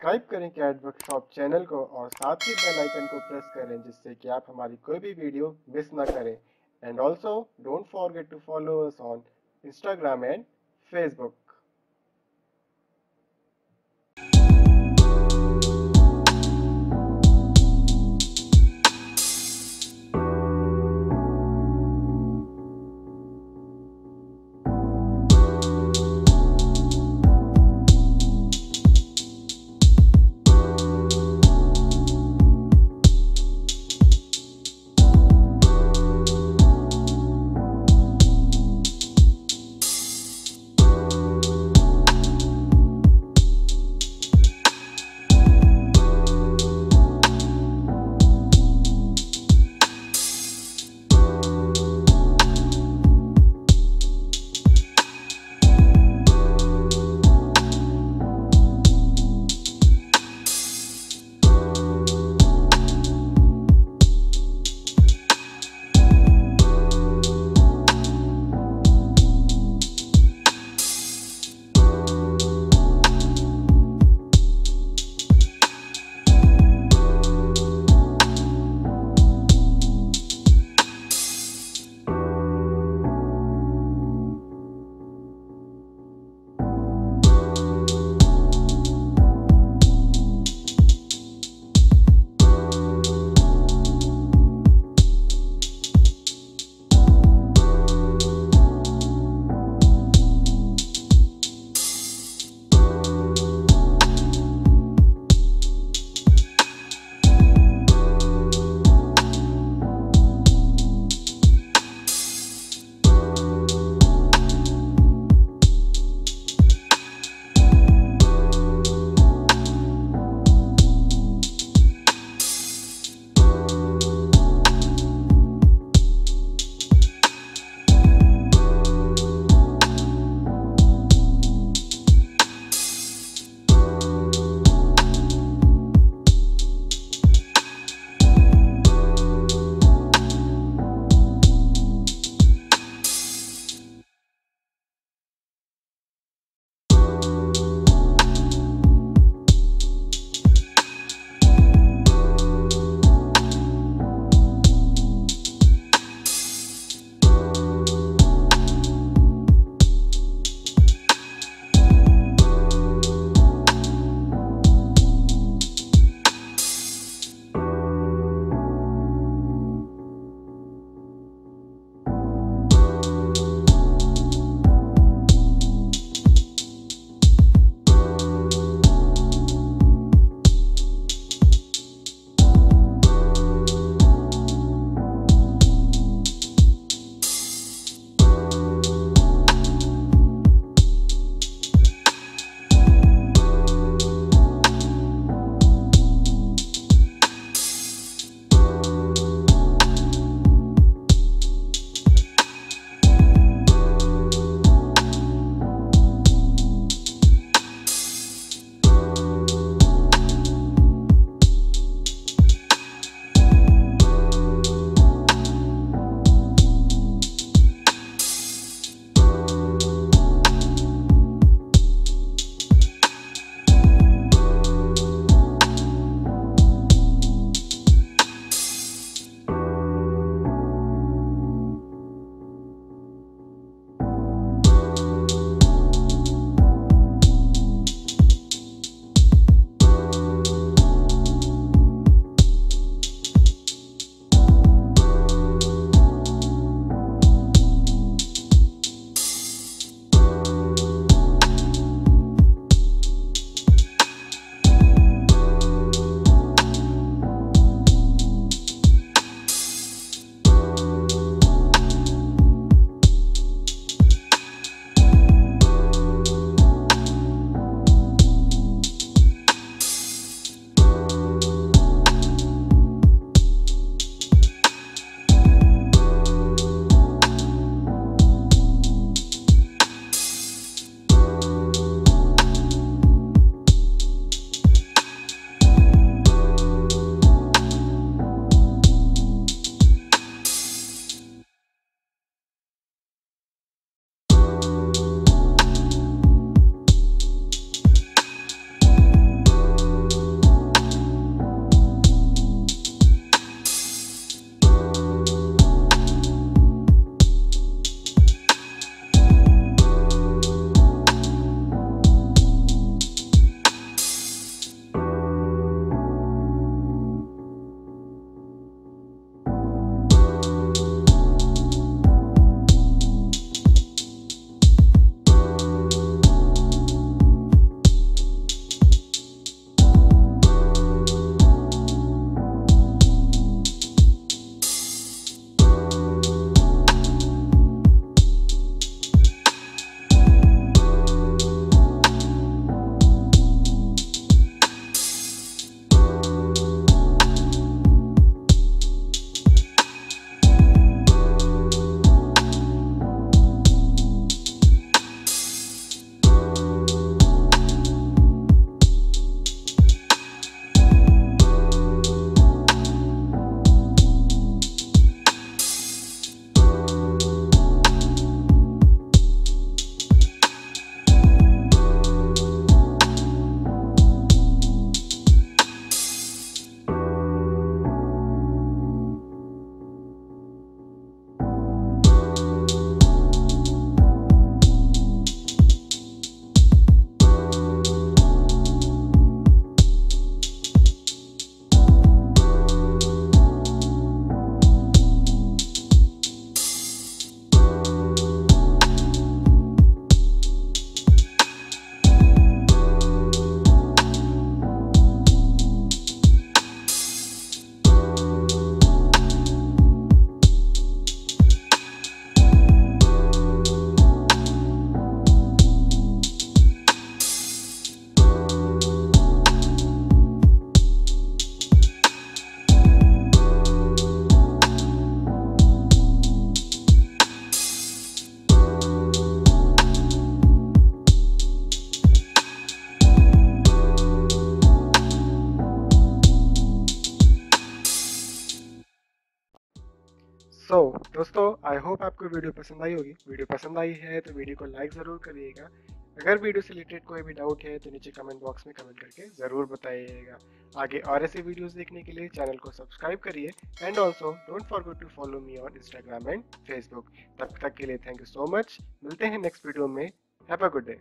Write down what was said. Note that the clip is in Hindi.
सब्सक्राइब करें कैट वर्कशॉप चैनल को और साथ ही बेल आइकन को प्रेस करें जिससे कि आप हमारी कोई भी वीडियो मिस ना करें। And also don't forget to follow us on Instagram and Facebook दोस्तों आई होप आपको वीडियो पसंद आई होगी। वीडियो पसंद आई है तो वीडियो को लाइक ज़रूर करिएगा। अगर वीडियो से रिलेटेड कोई भी डाउट है तो नीचे कमेंट बॉक्स में कमेंट करके ज़रूर बताइएगा। आगे और ऐसे वीडियोस देखने के लिए चैनल को सब्सक्राइब करिए and also don't forget to follow me on Instagram and Facebook तब तक के लिए थैंक यू सो मच मिलते हैं नेक्स्ट वीडियो में। Have a good day